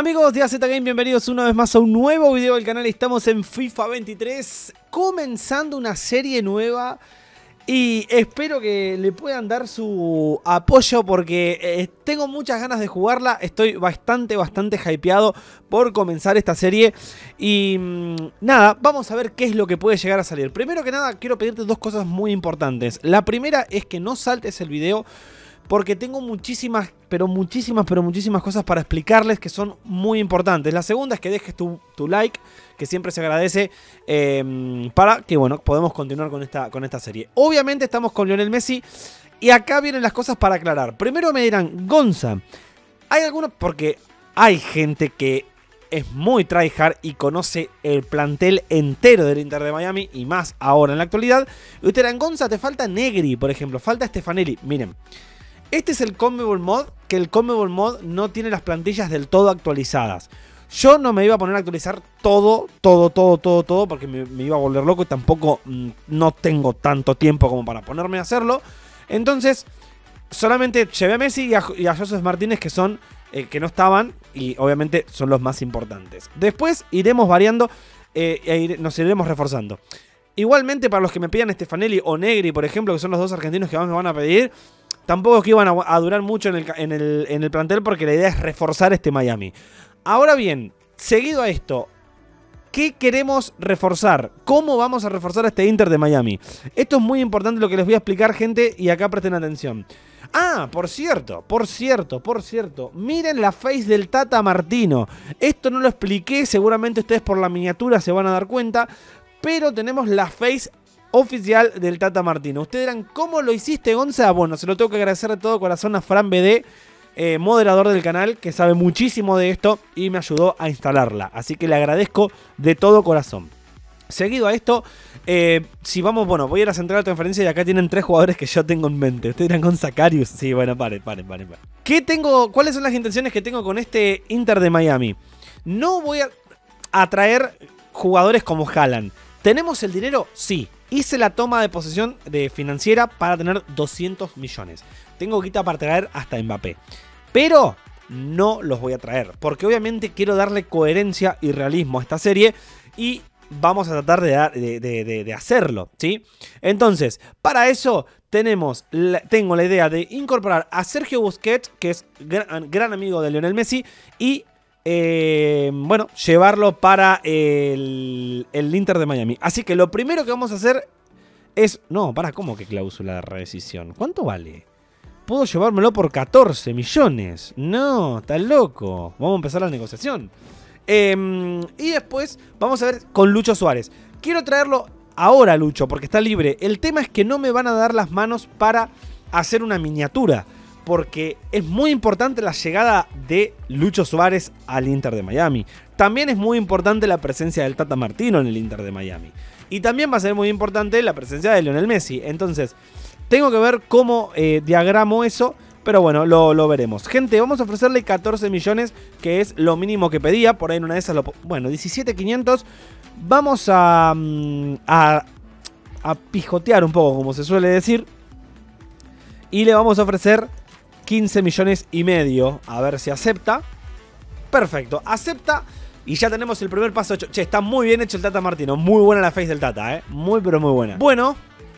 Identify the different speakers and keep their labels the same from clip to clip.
Speaker 1: Amigos de AZ Game, bienvenidos una vez más a un nuevo video del canal. Estamos en FIFA 23, comenzando una serie nueva. Y espero que le puedan dar su apoyo porque eh, tengo muchas ganas de jugarla. Estoy bastante, bastante hypeado por comenzar esta serie. Y mm, nada, vamos a ver qué es lo que puede llegar a salir. Primero que nada, quiero pedirte dos cosas muy importantes. La primera es que no saltes el video porque tengo muchísimas, pero muchísimas, pero muchísimas cosas para explicarles que son muy importantes. La segunda es que dejes tu, like, que siempre se agradece, em, para que, bueno, podamos continuar con esta, con esta serie. Obviamente estamos con Lionel Messi y acá vienen las cosas para aclarar. Primero me dirán, Gonza, hay algunos, porque hay gente que es muy tryhard y conoce el plantel entero del Inter de Miami y más ahora en la actualidad. Y dirán, Gonza, te falta Negri, por ejemplo, falta Stefanelli. Miren, este es el Conmebol Mod, que el Conmebol Mod no tiene las plantillas del todo actualizadas. Yo no me iba a poner a actualizar todo, todo, todo, todo, todo, porque me, iba a volver loco y tampoco mm, no tengo tanto tiempo como para ponerme a hacerlo. Entonces, solamente llevé a Messi y a, Joseph Martínez, que son, eh, que no estaban, y obviamente son los más importantes. Después iremos variando eh, e nos iremos reforzando. Igualmente, para los que me pidan Stefanelli o Negri, por ejemplo, que son los dos argentinos que me van a pedir, Tampoco es que iban a, durar mucho en el, en el plantel porque la idea es reforzar este Miami. Ahora bien, seguido a esto, ¿Qué queremos reforzar? ¿Cómo vamos a reforzar este Inter de Miami? Esto es muy importante lo que les voy a explicar, gente, y acá presten atención. Ah, por cierto, por cierto, por cierto. Miren la face del Tata Martino. Esto no lo expliqué, seguramente ustedes por la miniatura se van a dar cuenta. Pero tenemos la face oficial del Tata Martino. Ustedes dirán, ¿cómo lo hiciste, Gonza? Bueno, se lo tengo que agradecer de todo corazón a Fran BD, eh, moderador del canal, que sabe muchísimo de esto y me ayudó a instalarla. Así que le agradezco de todo corazón. Seguido a esto, eh, si vamos, bueno, voy a ir a central de transferencia y acá tienen tres jugadores que yo tengo en mente. Ustedes dirán con Zacarius. Sí, bueno, paren, paren, paren. ¿Qué tengo? ¿Cuáles son las intenciones que tengo con este Inter de Miami? No voy a atraer jugadores como Haaland. ¿Tenemos el dinero? Sí. Hice la toma de posesión de financiera para tener 200 millones. Tengo guita para traer hasta Mbappé. Pero no los voy a traer. Porque obviamente quiero darle coherencia y realismo a esta serie. Y vamos a tratar de, hacerlo. ¿sí? Entonces, para eso tenemos, tengo la idea de incorporar a Sergio Busquets, que es gran, amigo de Lionel Messi. Eh, bueno, llevarlo para el, el, Inter de Miami. Así que lo primero que vamos a hacer es... No, para, ¿cómo que cláusula de rescisión? ¿Cuánto vale? Puedo llevármelo por 14 millones. No, está loco. Vamos a empezar la negociación. Em, y después vamos a ver con Lucho Suárez. Quiero traerlo ahora, Lucho, porque está libre. El tema es que no me van a dar las manos para hacer una miniatura porque es muy importante la llegada de Lucho Suárez al Inter de Miami. También es muy importante la presencia del Tata Martino en el Inter de Miami. Y también va a ser muy importante la presencia de Lionel Messi. Entonces, tengo que ver cómo eh, diagramo eso. Pero bueno, lo, veremos. Gente, vamos a ofrecerle 14 millones, que es lo mínimo que pedía. Por ahí en una de esas, lo, bueno, 17.500. Vamos a, mm, a, a pijotear un poco, como se suele decir. Y le vamos a ofrecer 15 millones y medio. A ver si acepta. Perfecto, acepta. Y ya tenemos el primer paso hecho. Che, está muy bien hecho el Tata Martino. Muy buena la face del Tata, ¿eh? Muy, pero muy buena. Bueno,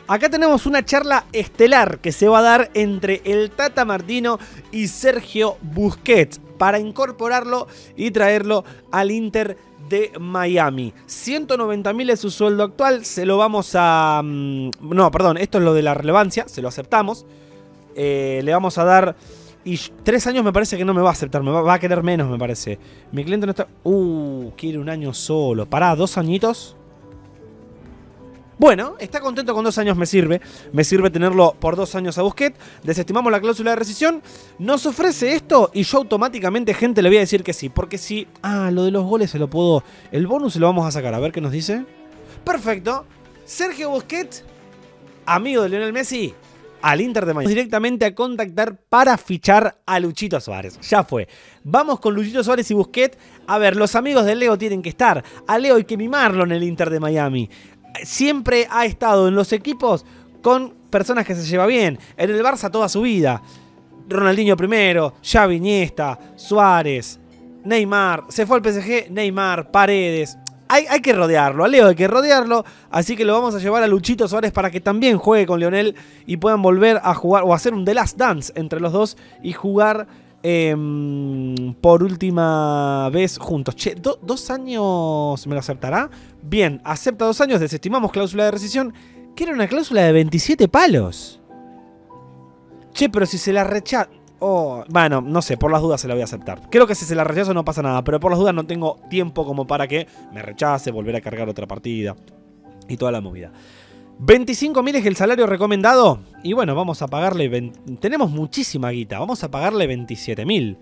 Speaker 1: acá tenemos una charla estelar que se va a dar entre el Tata Martino y Sergio Busquets para incorporarlo y traerlo al Inter de Miami. 190 mil es su sueldo actual. Se lo vamos a... Mm, no, perdón, esto es lo de la relevancia. Se lo aceptamos. Eh, le vamos a dar... Y tres años me parece que no me va a aceptar, me va, a querer menos, me parece. Mi cliente no está... Uh, quiere un año solo. Pará, dos añitos. Bueno, está contento con dos años, me sirve. Me sirve tenerlo por dos años a Busquets. Desestimamos la cláusula de rescisión. Nos ofrece esto y yo automáticamente, gente, le voy a decir que sí. Porque si... Ah, lo de los goles se lo puedo... El bonus se lo vamos a sacar. A ver qué nos dice. Perfecto. Sergio Busquets, amigo de Lionel Messi, al Inter de Miami. Directamente a contactar para fichar a Luchito Suárez. Ya fue. Vamos con Luchito Suárez y Busquets. A ver, los amigos de Leo tienen que estar. A Leo hay que mimarlo en el Inter de Miami. Siempre ha estado en los equipos con personas que se lleva bien. En el Barça toda su vida. Ronaldinho primero, Xavi Iniesta, Suárez, Neymar. Se fue al PSG, Neymar, Paredes. Hay, que rodearlo, a hay que rodearlo, así que lo vamos a llevar a Luchito Suárez para que también juegue con Lionel y puedan volver a jugar o hacer un The Last Dance entre los dos y jugar eh, por última vez juntos. Che, do, dos años me lo aceptará. Bien, acepta dos años, desestimamos cláusula de rescisión, que era una cláusula de 27 palos. Che, pero si se la rechaza... Oh, bueno, no sé, por las dudas se la voy a aceptar. Creo que si se la rechazo no pasa nada, pero por las dudas no tengo tiempo como para que me rechace, volver a cargar otra partida y toda la movida. 25.000 es el salario recomendado. Y bueno, vamos a pagarle... 20... Tenemos muchísima guita. Vamos a pagarle 27.000.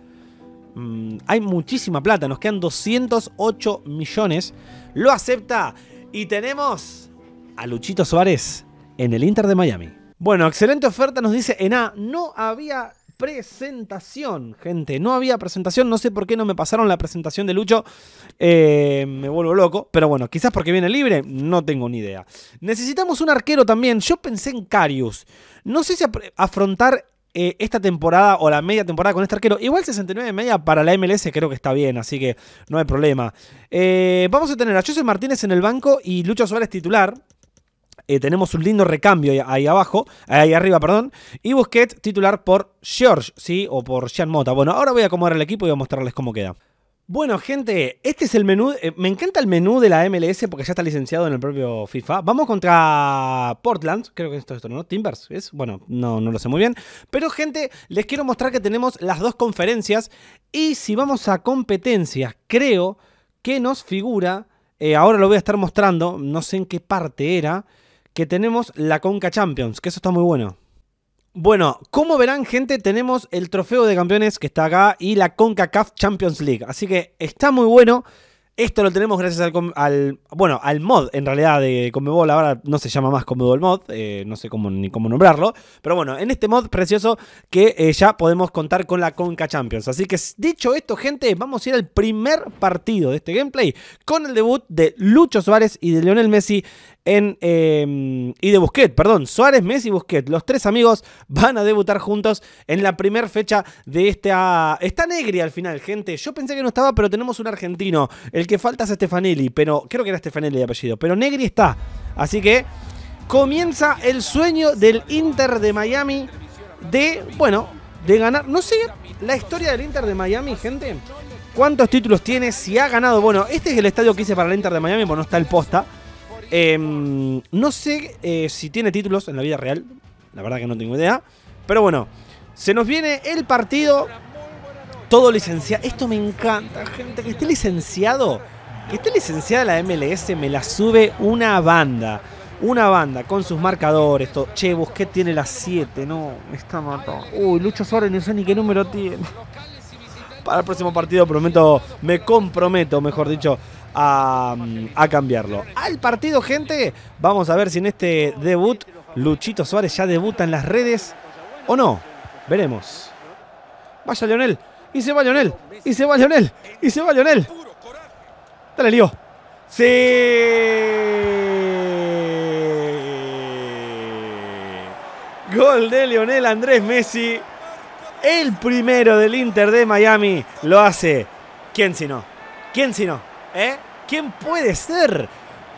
Speaker 1: Mm, hay muchísima plata. Nos quedan 208 millones. Lo acepta. Y tenemos a Luchito Suárez en el Inter de Miami. Bueno, excelente oferta. Nos dice en A. No había presentación, gente. No había presentación. No sé por qué no me pasaron la presentación de Lucho. Eh, me vuelvo loco. Pero bueno, quizás porque viene libre. No tengo ni idea. Necesitamos un arquero también. Yo pensé en Carius. No sé si afrontar eh, esta temporada o la media temporada con este arquero. Igual 69 de media para la MLS creo que está bien, así que no hay problema. Eh, vamos a tener a José Martínez en el banco y Lucho Suárez titular. Eh, tenemos un lindo recambio ahí, abajo, ahí arriba, perdón. Y Busquets titular por George, ¿sí? O por Jean Mota. Bueno, ahora voy a acomodar el equipo y voy a mostrarles cómo queda. Bueno, gente, este es el menú. Eh, me encanta el menú de la MLS porque ya está licenciado en el propio FIFA. Vamos contra Portland, creo que esto es esto, ¿no? Timbers, ¿es? Bueno, no, no lo sé muy bien. Pero, gente, les quiero mostrar que tenemos las dos conferencias. Y si vamos a competencias, creo que nos figura. Eh, ahora lo voy a estar mostrando, no sé en qué parte era que tenemos la Conca Champions, que eso está muy bueno. Bueno, como verán, gente, tenemos el trofeo de campeones que está acá y la CONCACAF Champions League. Así que está muy bueno. Esto lo tenemos gracias al, bueno, al mod en realidad de Comebol. Ahora no se llama más Comebol Mod, eh, no sé cómo ni cómo nombrarlo. Pero bueno, en este mod precioso que eh, ya podemos contar con la Conca Champions. Así que dicho esto, gente, vamos a ir al primer partido de este gameplay con el debut de Lucho Suárez y de Lionel Messi en, eh, y de Busquets, perdón, Suárez, Messi y Busquets. Los tres amigos van a debutar juntos en la primera fecha de esta... Está Negri al final, gente. Yo pensé que no estaba, pero tenemos un argentino. El que falta es Stefanelli, pero creo que era Stefanelli de apellido. Pero Negri está. Así que comienza el sueño del Inter de Miami de, bueno, de ganar. No sé la historia del Inter de Miami, gente. ¿Cuántos títulos tiene? Si ha ganado. Bueno, este es el estadio que hice para el Inter de Miami, porque no está el posta. Eh, no sé eh, si tiene títulos en la vida real. La verdad que no tengo idea. Pero bueno, se nos viene el partido. Todo licenciado. Esto me encanta, gente. Que esté licenciado. Que esté licenciada la MLS me la sube una banda. Una banda con sus marcadores. Che, Busquets tiene las 7. No, me está matando. Uy, Lucho Suárez no sé ni qué número tiene. Para el próximo partido prometo, me comprometo, mejor dicho, a, a, cambiarlo. Al partido, gente, vamos a ver si en este debut Luchito Suárez ya debuta en las redes o no. Veremos. Vaya Leonel. Y se va Leonel. Y se va Leonel. Y se va Leonel. Dale, lío. Sí. Gol de Leonel Andrés Messi. El primero del Inter de Miami lo hace. ¿Quién si no? ¿Quién si no? ¿Eh? ¿Quién puede ser?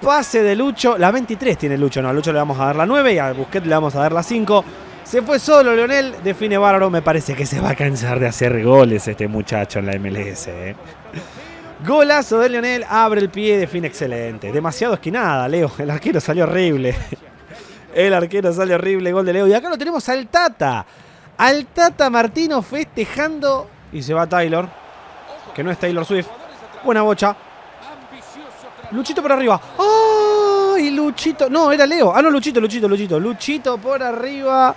Speaker 1: Pase de Lucho. La 23 tiene Lucho. No, a Lucho le vamos a dar la 9 y a Busquets le vamos a dar la 5. Se fue solo Leonel. Define bárbaro. Me parece que se va a cansar de hacer goles este muchacho en la MLS. ¿eh? Golazo de Leonel. Abre el pie. Define excelente. Demasiado esquinada, Leo. El arquero salió horrible. El arquero salió horrible. Gol de Leo. Y acá lo tenemos al Tata. Al Tata Martino festejando. Y se va Taylor. Que no es Taylor Swift. Buena bocha. Luchito por arriba. ¡Ay, Luchito! No, era Leo. Ah, no, Luchito, Luchito, Luchito. Luchito por arriba.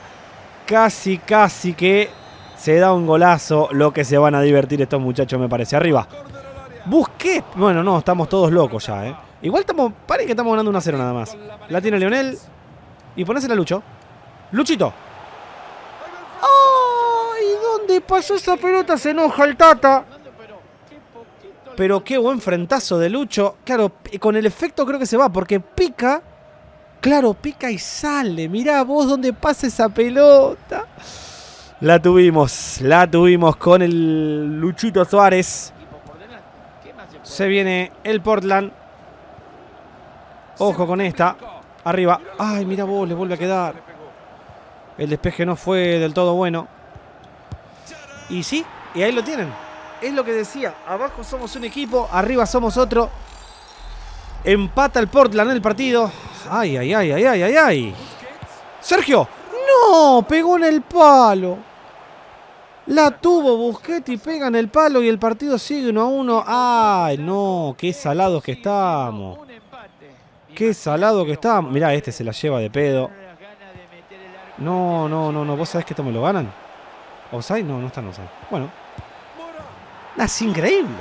Speaker 1: Casi, casi que se da un golazo. Lo que se van a divertir estos muchachos, me parece. Arriba. Busqué. Bueno, no, estamos todos locos ya, ¿eh? Igual estamos. Paren que estamos ganando 1-0 nada más. La tiene Leonel. Y ponésela a Lucho. Luchito. ¡Ay! ¿Dónde pasó esa pelota? Se enoja el Tata. Pero qué buen frentazo de Lucho. Claro, con el efecto creo que se va, porque pica. Claro, pica y sale. Mirá vos dónde pasa esa pelota. La tuvimos, la tuvimos con el Luchito Suárez. Se viene el Portland. Ojo con esta. Arriba. Ay, mira vos, le vuelve a quedar. El despeje no fue del todo bueno. Y sí, y ahí lo tienen. Es lo que decía. Abajo somos un equipo, arriba somos otro. Empata el Portland el partido. Ay, ay, ay, ay, ay, ay, ay. Sergio. No, pegó en el palo. La tuvo Busquets y pega en el palo y el partido sigue uno a uno. Ay, no, qué salados que estamos. Qué salado que estamos. Mirá, este se la lleva de pedo. No, no, no, no. ¿Vos sabés que esto me lo ganan? ¿Osai? No, no están Osai. Bueno. Es increíble.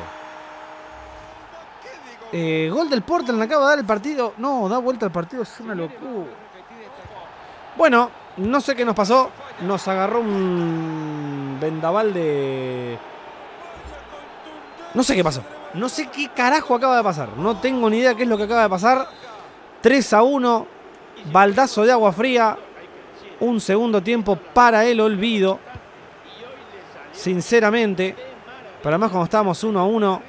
Speaker 1: Eh, gol del Portland acaba de dar el partido. No, da vuelta al partido, es una locura. Bueno, no sé qué nos pasó. Nos agarró un vendaval de... No sé qué pasó. No sé qué carajo acaba de pasar. No tengo ni idea qué es lo que acaba de pasar. 3 a 1. Baldazo de agua fría. Un segundo tiempo para el olvido. Sinceramente. Para más cuando estábamos 1 a 1.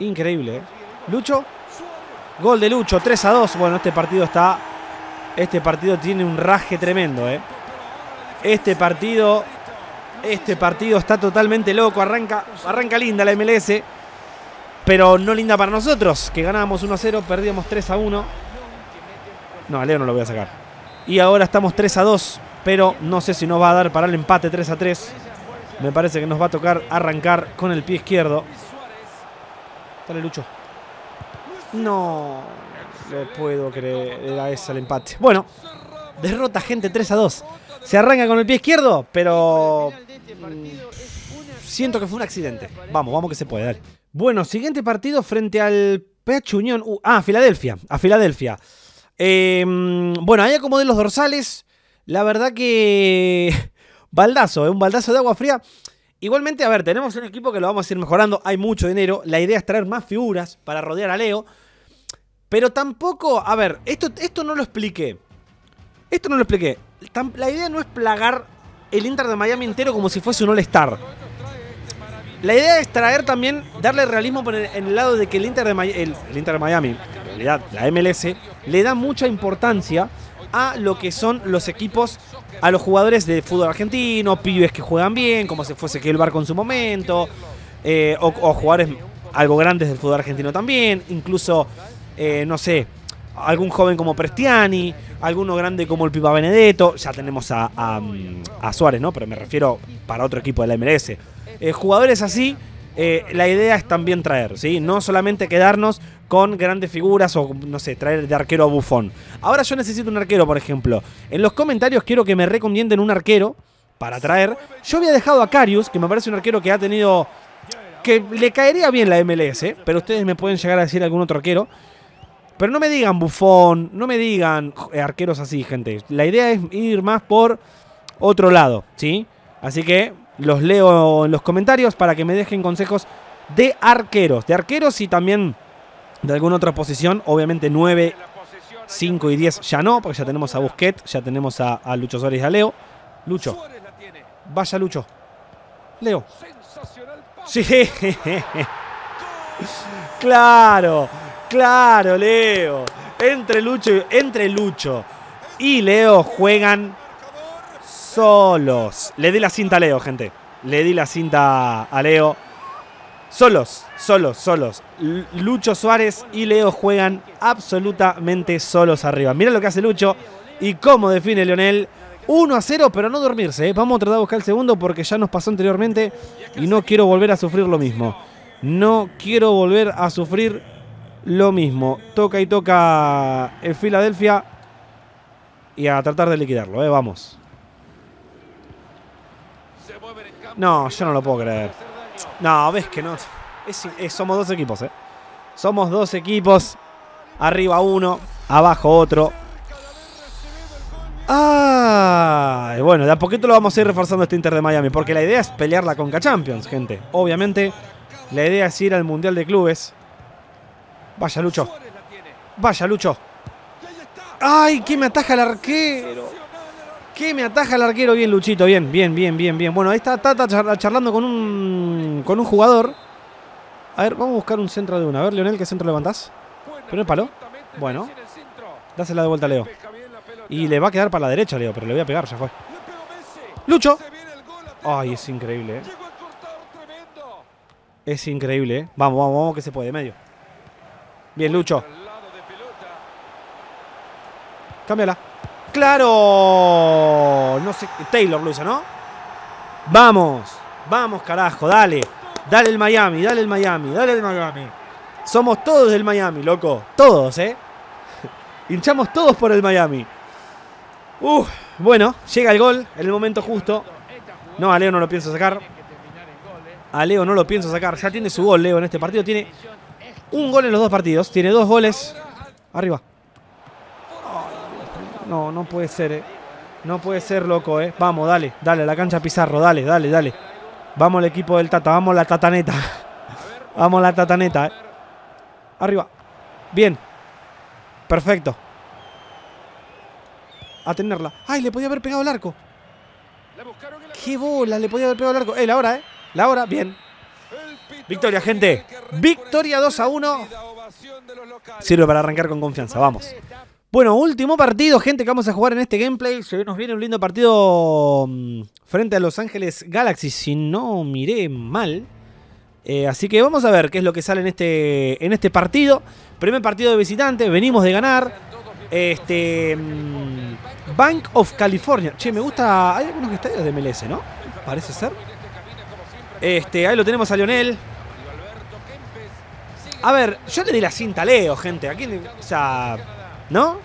Speaker 1: Increíble. ¿eh? Lucho. Gol de Lucho. 3 a 2. Bueno, este partido está este partido tiene un raje tremendo, ¿eh? Este partido. Este partido está totalmente loco. Arranca, arranca linda la MLS. Pero no linda para nosotros. Que ganábamos 1 a 0, perdíamos 3 a 1. No, a Leo no lo voy a sacar. Y ahora estamos 3 a 2. Pero no sé si nos va a dar para el empate 3 a 3. Me parece que nos va a tocar arrancar con el pie izquierdo. Dale, Lucho. No. No puedo creer. Era ese el empate. Bueno, derrota gente 3 a 2. Se arranca con el pie izquierdo, pero. Mm, siento que fue un accidente. Vamos, vamos que se puede, dale. Bueno, siguiente partido frente al PH Unión. Uh, ah, Filadelfia. A Filadelfia. Em, bueno, ahí acomodé los dorsales. La verdad que. Baldazo, ¿eh? un baldazo de agua fría. Igualmente, a ver, tenemos un equipo que lo vamos a ir mejorando. Hay mucho dinero. La idea es traer más figuras para rodear a Leo. Pero tampoco, a ver, esto, esto no lo expliqué. Esto no lo expliqué. La idea no es plagar el Inter de Miami entero como si fuese un All-Star. La idea es traer también, darle realismo en el lado de que el Inter de, Miami, el, Inter de Miami, en realidad la MLS, le da mucha importancia a lo que son los equipos, a los jugadores de fútbol argentino, pibes que juegan bien, como si fuese que el Barco en su momento, eh, o, o jugadores algo grandes del fútbol argentino también, incluso eh, no sé, algún joven como Prestiani, alguno grande como el Pipa Benedetto, ya tenemos a, Suárez, ¿no? Pero me refiero para otro equipo de la MLS. Eh, jugadores así, eh, la idea es también traer, ¿sí? No solamente quedarnos con grandes figuras o, no sé, traer de arquero a bufón. Ahora yo necesito un arquero, por ejemplo. En los comentarios quiero que me recomienden un arquero para traer. Yo había dejado a Carius, que me parece un arquero que ha tenido... que le caería bien la MLS, pero ustedes me pueden llegar a decir algún otro arquero. Pero no me digan bufón, no me digan eh, arqueros así, gente. La idea es ir más por otro lado, ¿sí? Así que los leo en los comentarios para que me dejen consejos de arqueros. De arqueros y también de alguna otra posición. Obviamente 9, 5 y 10 ya no, porque ya tenemos a Busquets, ya tenemos a, Lucho Suárez y a Leo. Lucho. Vaya Lucho. Leo. Sí. claro. Claro, Leo. Entre Lucho, entre Lucho y Leo juegan solos. Le di la cinta a Leo, gente. Le di la cinta a Leo. Solos, solos, solos. Lucho Suárez y Leo juegan absolutamente solos arriba. Mira lo que hace Lucho y cómo define Leonel. 1 a 0, pero no dormirse. ¿eh? Vamos a tratar de buscar el segundo porque ya nos pasó anteriormente y no quiero volver a sufrir lo mismo. No quiero volver a sufrir lo mismo. Toca y toca el Filadelfia. Y a tratar de liquidarlo, ¿eh? Vamos. No, yo no lo puedo creer. No, ves que no. somos dos equipos, ¿eh? Somos dos equipos. Arriba uno, abajo otro. Ah, bueno, de a poquito lo vamos a ir reforzando este Inter de Miami. Porque la idea es pelear la Conca Champions, gente. Obviamente, la idea es ir al Mundial de Clubes. Vaya, Lucho. Vaya, Lucho. ¡Ay! ¿Qué me ataja el arquero? ¿Qué me ataja el arquero? Bien, Luchito. Bien, bien, bien, bien, bien. Bueno, ahí está Tata charlando con un, con un jugador. A ver, vamos a buscar un centro de una. A ver, Leonel, ¿qué centro levantás? ¿Primer palo? Bueno. Dásela de vuelta a Leo. Y le va a quedar para la derecha, Leo, pero le voy a pegar, ya fue. ¡Lucho! Ay, es increíble, ¿eh? Es increíble, ¿eh? Vamos, vamos, vamos, que se puede, medio. Bien, Lucho. Cámbiala. ¡Claro! No sé. Taylor lo hizo, ¿no? Vamos. Vamos, carajo, dale. Dale el Miami, dale el Miami, dale el Miami. Somos todos del Miami, loco. Todos, ¿eh? Hinchamos todos por el Miami. Uf, bueno, llega el gol en el momento justo. No, a Leo no lo pienso sacar. A Leo no lo pienso sacar. Ya tiene su gol, Leo, en este partido. Tiene un gol en los dos partidos. Tiene dos goles. Arriba. No, no puede ser, eh. No puede ser, loco, eh. Vamos, dale, dale, a la cancha Pizarro, dale, dale, dale. Vamos el equipo del Tata, vamos la tataneta. vamos la tataneta, eh. Arriba. Bien. Perfecto. A tenerla. ¡Ay, le podía haber pegado el arco! ¡Qué bola! Le podía haber pegado el arco. Eh, la hora, ¿eh? La hora, bien. Victoria, gente. Victoria 2 a 1. Sirve para arrancar con confianza. Vamos. Bueno, último partido, gente, que vamos a jugar en este gameplay. Se nos viene un lindo partido mm, frente a Los Ángeles Galaxy, si no miré mal. Eh, así que vamos a ver qué es lo que sale en este, en este partido. Primer partido de visitante, venimos de ganar. Este. Mm, Bank of California. Che, me gusta. Hay algunos estadios de MLS, ¿no? Parece ser. Este, ahí lo tenemos a Lionel. A ver, yo le di la cinta Leo, gente. Aquí, o sea, ¿no?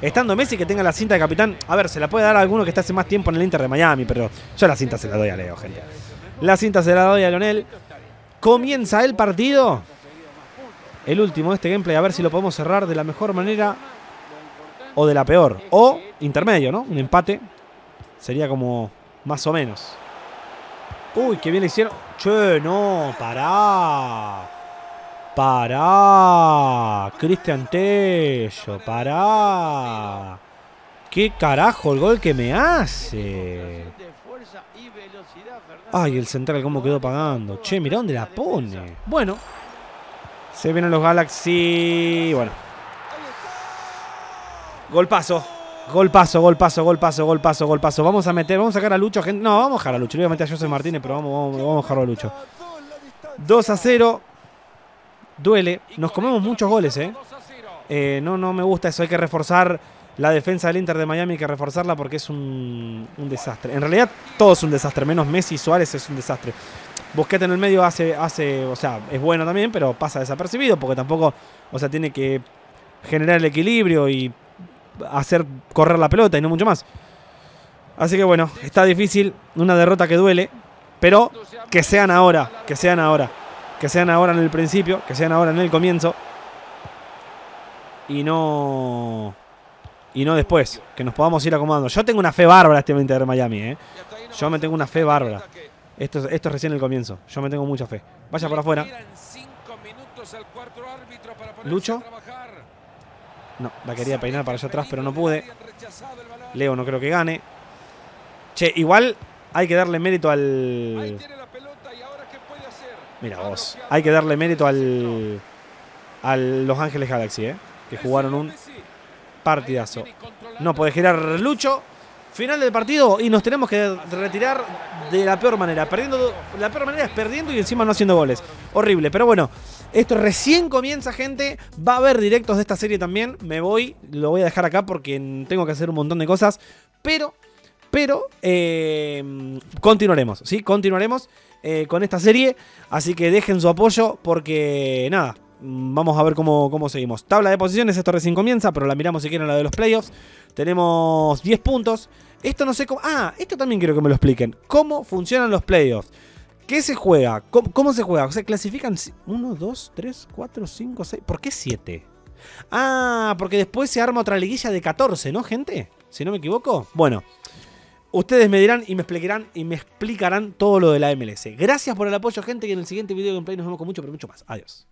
Speaker 1: Estando Messi que tenga la cinta de capitán. A ver, se la puede dar a alguno que está hace más tiempo en el Inter de Miami, pero yo la cinta se la doy a Leo, gente. La cinta se la doy a Lionel. Comienza el partido. El último de este gameplay, a ver si lo podemos cerrar de la mejor manera o de la peor. O intermedio, ¿no? Un empate. Sería como más o menos. Uy, qué bien le hicieron. Che, no, pará. Pará. Cristian Tello, pará. ¿Qué carajo el gol que me hace? Ay, el central cómo quedó pagando. Che, mirá dónde la pone. Bueno. Se vienen los Galaxy. Bueno. Golpazo. Golpazo, golpazo, golpazo, golpazo, golpazo. Vamos a meter, vamos a sacar a Lucho. Gente. No, vamos a dejar a Lucho. Le voy a meter a José Martínez, pero vamos, a dejarlo a Lucho. 2 a 0. Duele. Nos comemos muchos goles, ¿eh? ¿eh? No, no me gusta eso. Hay que reforzar la defensa del Inter de Miami. Hay que reforzarla porque es un, desastre. En realidad, todo es un desastre. Menos Messi y Suárez es un desastre. Busquete en el medio hace, hace, o sea, es bueno también, pero pasa desapercibido porque tampoco, o sea, tiene que generar el equilibrio y hacer correr la pelota y no mucho más. Así que bueno, está difícil, una derrota que duele, pero que sean ahora, que sean ahora que sean ahora en el principio, que sean ahora en el comienzo. Y no. Y no después, que nos podamos ir acomodando. Yo tengo una fe bárbara este Inter de Miami, ¿eh? Yo me tengo una fe bárbara. Esto, esto es recién el comienzo. Yo me tengo mucha fe. Vaya por afuera. Lucho. No, la quería peinar para allá atrás, pero no pude. Leo no creo que gane. Che, igual hay que darle mérito al. Mira vos. Hay que darle mérito al, a Los Ángeles Galaxy, ¿eh? que jugaron un partidazo. No puede girar Lucho. Final del partido y nos tenemos que retirar de la peor manera. Perdiendo, la peor manera es perdiendo y encima no haciendo goles. Horrible, pero bueno. Esto recién comienza, gente. Va a haber directos de esta serie también. Me voy, lo voy a dejar acá porque tengo que hacer un montón de cosas. Pero, pero, eh, continuaremos, ¿sí? Continuaremos. Eh, con esta serie. Así que dejen su apoyo porque nada, vamos a ver cómo, cómo, seguimos. Tabla de posiciones, esto recién comienza, pero la miramos si quieren la de los playoffs. Tenemos 10 puntos. Esto no sé cómo... Ah, esto también quiero que me lo expliquen. ¿Cómo funcionan los playoffs? ¿Qué se juega? ¿Cómo, se juega? O sea, clasifican 1, 2, 3, 4, 5, 6. ¿Por qué 7? Ah, porque después se arma otra liguilla de 14, ¿no, gente? Si no me equivoco. Bueno, Ustedes me dirán y me explicarán y me explicarán todo lo de la MLS. Gracias por el apoyo, gente, y en el siguiente video de gameplay nos vemos mucho, pero mucho más. Adiós.